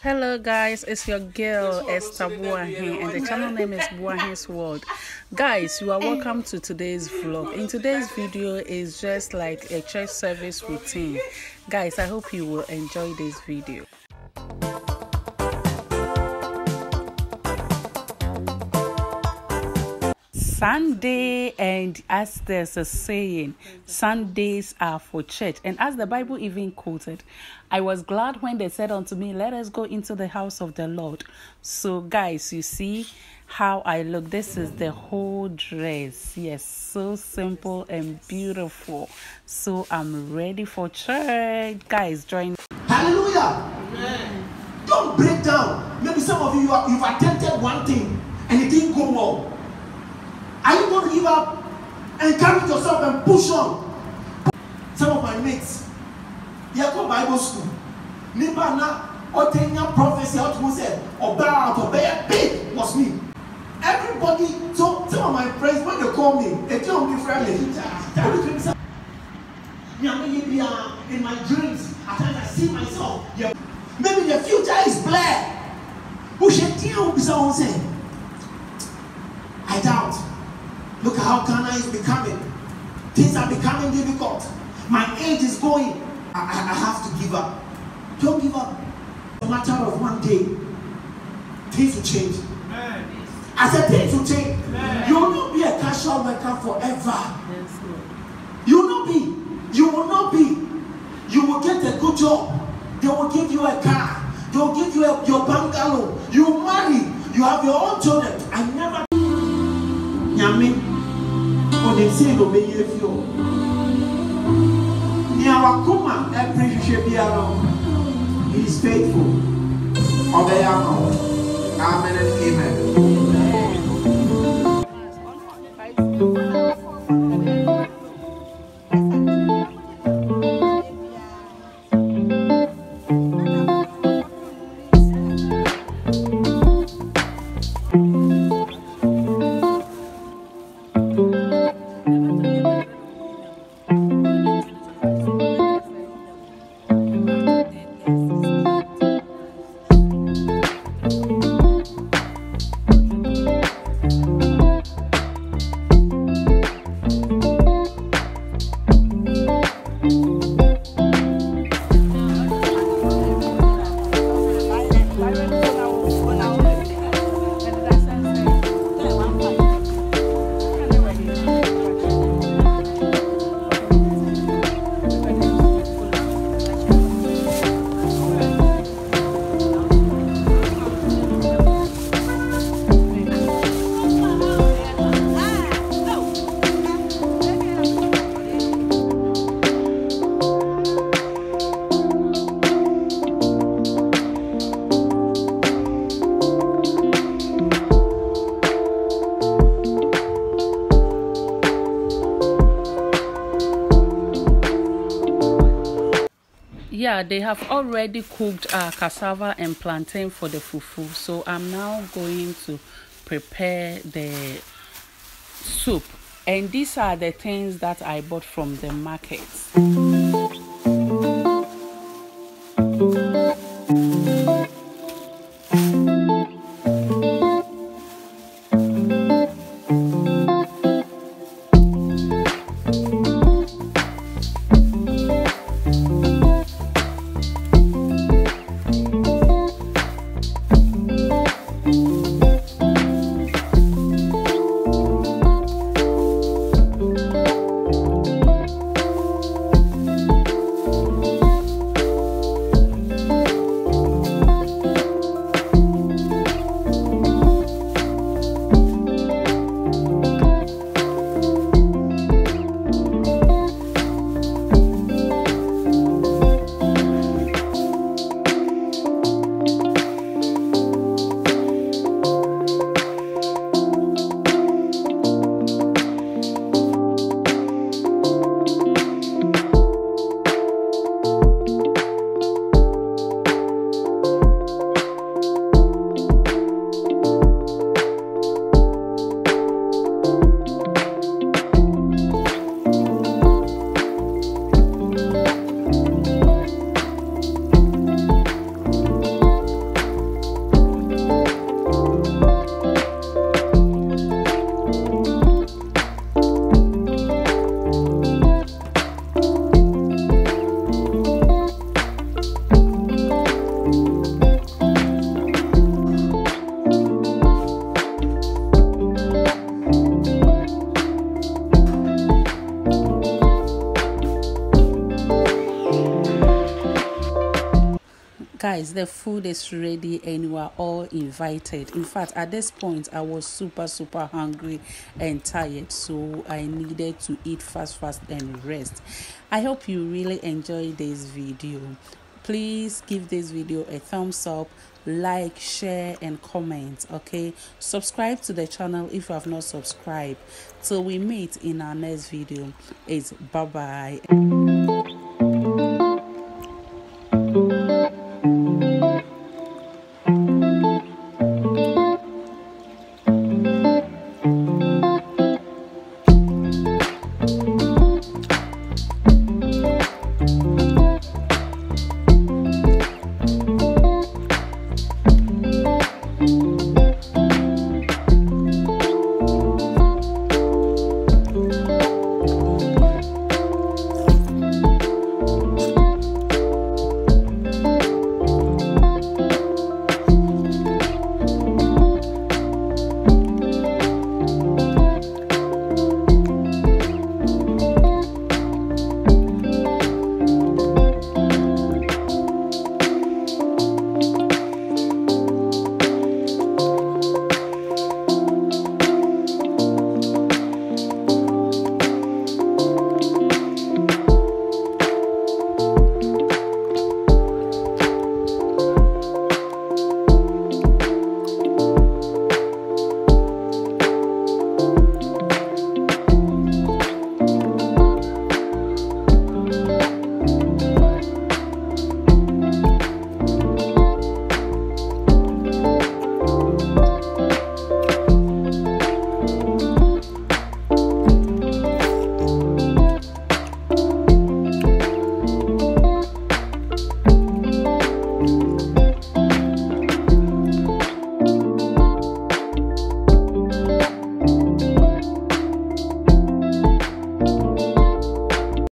Hello guys, it's your girl Esther Buahin and the channel name is Buahin's World. Guys, you are welcome to today's vlog. In today's video is just like a church service routine. Guys, I hope you will enjoy this video. Sunday, and as there's a saying, Sundays are for church. And as the Bible even quoted, I was glad when they said unto me, Let us go into the house of the Lord. So, guys, you see how I look. This is the whole dress. Yes, so simple and beautiful. So, I'm ready for church. Guys, join. Hallelujah. Amen. Don't break down. Maybe some of you, you are, you've attempted one thing and it didn't go well. Are you going to give up, encourage yourself, and push on? Some of my mates, they are called Bible school. Nipa na otenya prophecy said, Oba out Oba big was me. Everybody, so some of my friends, when they call me, they tell me friendly. In my dreams, at times I see myself. Maybe the future is black. Who should tell me someone say? I doubt. Look at how Ghana is becoming. Things are becoming difficult. My age is going. I, I, I have to give up. Don't give up. A matter of one day, things will change. Amen. I said things will change. Amen. You will not be a casual worker forever. You will not be. You will not be. You will get a good job. They will give you a car. They will give you a, your bungalow. You marry. You have your own children. Na ɔbɛyɛ afi hɔ. Nea wakoma ɛpere hwehwɛ biara no, he is faithful. Ɔbɛyɛ ama wo. Amen and amen. Yeah, they have already cooked uh, cassava and plantain for the fufu. So I'm now going to prepare the soup. And these are the things that I bought from the market. Guys the food is ready and you are all invited. In fact at this point i was super super hungry and tired so i needed to eat fast fast and rest. I hope you really enjoyed this video. Please give this video a thumbs up like share and comment okay? Subscribe to the channel if you have not subscribed. Till we meet in our next video it's bye bye